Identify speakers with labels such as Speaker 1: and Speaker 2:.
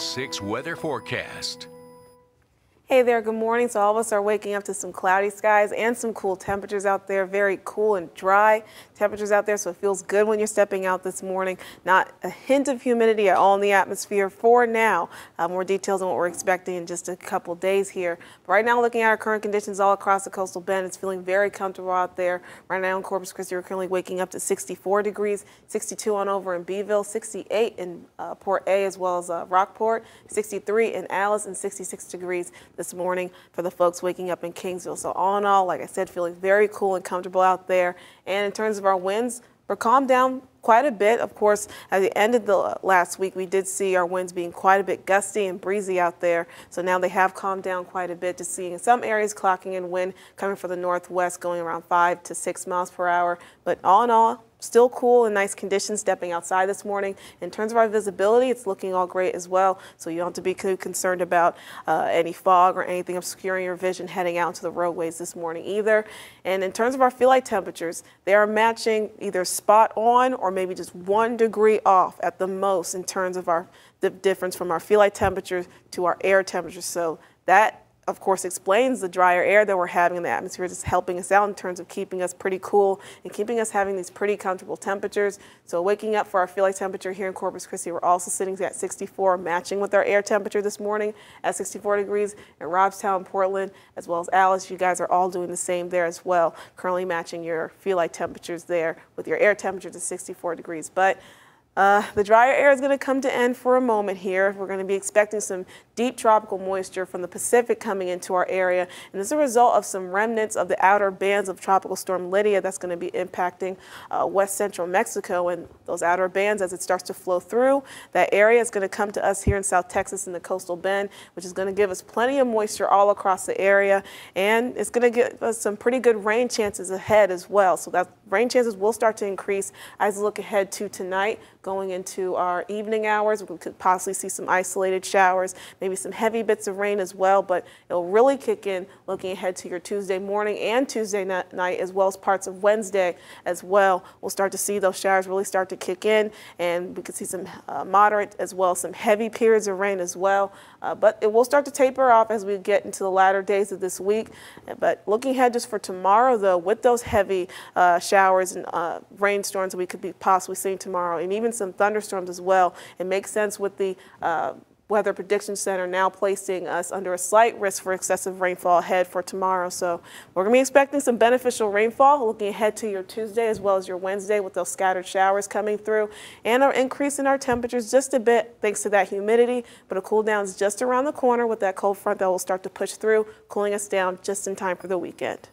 Speaker 1: 6 weather forecast.
Speaker 2: Hey there, good morning. So all of us are waking up to some cloudy skies and some cool temperatures out there, very cool and dry temperatures out there. So it feels good when you're stepping out this morning. Not a hint of humidity at all in the atmosphere for now. Uh, more details on what we're expecting in just a couple days here. But right now, looking at our current conditions all across the coastal bend, it's feeling very comfortable out there. Right now in Corpus Christi, we're currently waking up to 64 degrees, 62 on over in Beeville, 68 in uh, Port A as well as uh, Rockport, 63 in Alice, and 66 degrees this morning for the folks waking up in Kingsville. So all in all, like I said, feeling very cool and comfortable out there. And in terms of our winds, we're calmed down quite a bit. Of course, at the end of the last week, we did see our winds being quite a bit gusty and breezy out there. So now they have calmed down quite a bit to seeing some areas clocking in wind coming from the northwest going around five to six miles per hour. But all in all, still cool and nice conditions stepping outside this morning. In terms of our visibility, it's looking all great as well. So you don't have to be too concerned about uh, any fog or anything obscuring your vision heading out to the roadways this morning either. And in terms of our feel like temperatures, they are matching either spot on or maybe just one degree off at the most in terms of our the difference from our feel like temperatures to our air temperatures. So that of course, explains the drier air that we're having in the atmosphere, just helping us out in terms of keeping us pretty cool and keeping us having these pretty comfortable temperatures. So waking up for our feel like temperature here in Corpus Christi, we're also sitting at 64, matching with our air temperature this morning at 64 degrees in Robstown, Portland, as well as Alice. You guys are all doing the same there as well, currently matching your feel like temperatures there with your air temperature to 64 degrees. But uh, the drier air is going to come to end for a moment here. We're going to be expecting some deep tropical moisture from the Pacific coming into our area. And as a result of some remnants of the outer bands of Tropical Storm Lidia that's going to be impacting uh, west central Mexico and those outer bands as it starts to flow through, that area is going to come to us here in South Texas in the coastal bend, which is going to give us plenty of moisture all across the area. And it's going to give us some pretty good rain chances ahead as well. So that rain chances will start to increase as we look ahead to tonight going into our evening hours. We could possibly see some isolated showers, maybe some heavy bits of rain as well, but it'll really kick in looking ahead to your Tuesday morning and Tuesday night, as well as parts of Wednesday as well. We'll start to see those showers really start to kick in, and we could see some uh, moderate as well some heavy periods of rain as well. Uh, but it will start to taper off as we get into the latter days of this week. But looking ahead just for tomorrow, though, with those heavy uh, showers and uh, rainstorms we could be possibly seeing tomorrow, and even some thunderstorms as well. It makes sense with the uh, Weather Prediction Center now placing us under a slight risk for excessive rainfall ahead for tomorrow. So we're going to be expecting some beneficial rainfall looking ahead to your Tuesday as well as your Wednesday with those scattered showers coming through and our increase in our temperatures just a bit thanks to that humidity. But a cool down is just around the corner with that cold front that will start to push through, cooling us down just in time for the weekend.